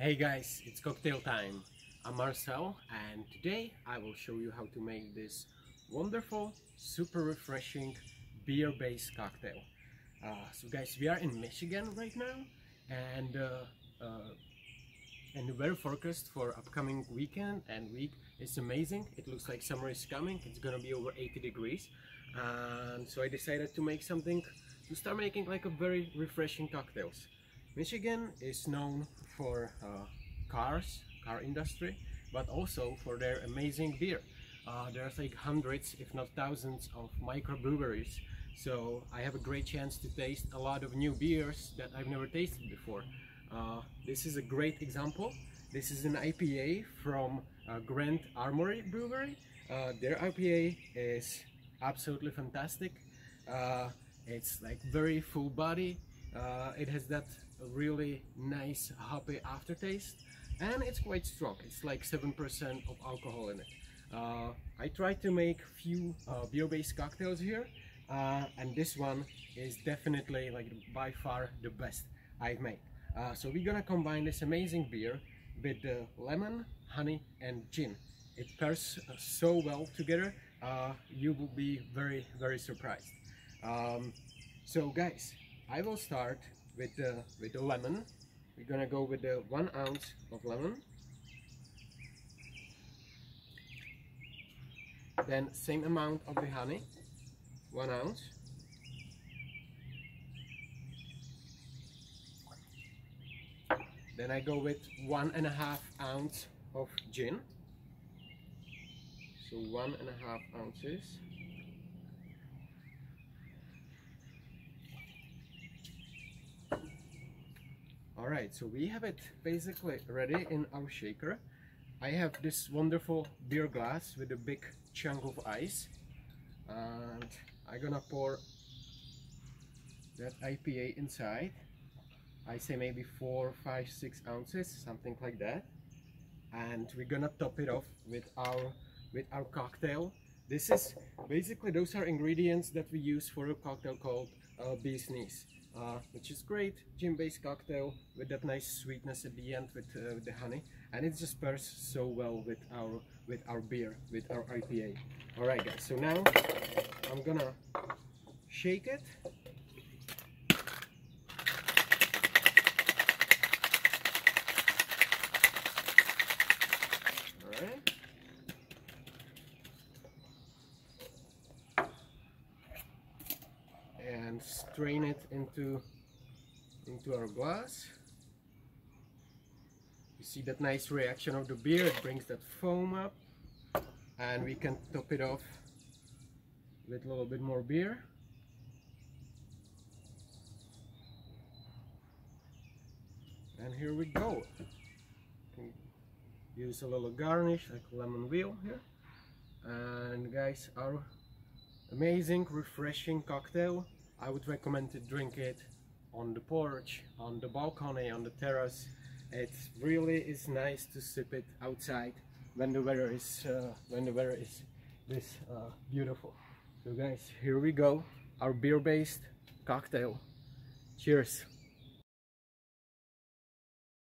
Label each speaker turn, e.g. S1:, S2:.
S1: Hey guys, it's cocktail time. I'm Marcel and today I will show you how to make this wonderful, super refreshing beer-based cocktail. Uh, so guys, we are in Michigan right now and uh, uh, and the weather forecast for upcoming weekend and week is amazing. It looks like summer is coming. It's gonna be over 80 degrees and so I decided to make something to start making like a very refreshing cocktails. Michigan is known for uh, cars, car industry, but also for their amazing beer. Uh, there's like hundreds, if not thousands, of microbreweries. So I have a great chance to taste a lot of new beers that I've never tasted before. Uh, this is a great example. This is an IPA from uh, Grand Armory Brewery. Uh, their IPA is absolutely fantastic. Uh, it's like very full body. Uh, it has that really nice hoppy aftertaste and it's quite strong. It's like 7% of alcohol in it. Uh, I try to make few uh, beer-based cocktails here uh, and this one is definitely like by far the best I've made. Uh, so we're gonna combine this amazing beer with the lemon, honey and gin. It pairs uh, so well together, you will be very very surprised. Um, so guys, I will start with the with the lemon. We're gonna go with the one ounce of lemon. Then same amount of the honey, one ounce. Then I go with one and a half ounce of gin. So one and a half ounces. Alright, so we have it basically ready in our shaker. I have this wonderful beer glass with a big chunk of ice and I'm gonna pour that IPA inside. I say maybe four, five, six ounces, something like that. And we're gonna top it off with our with our cocktail. This is basically those are ingredients that we use for a cocktail called uh, Bee's Knees uh, which is great. Gin-based cocktail with that nice sweetness at the end with, uh, with the honey. And it just pairs so well with our with our beer with our IPA all right guys so now I'm gonna shake it all right and strain it into into our glass. You see that nice reaction of the beer it brings that foam up. And we can top it off with a little bit more beer. And here we go. Use a little garnish like lemon wheel here. And guys our amazing refreshing cocktail I would recommend to drink it on the porch, on the balcony, on the terrace. It really is nice to sip it outside when the weather is uh, when the weather is this uh, beautiful. So guys, here we go, our beer-based cocktail. Cheers!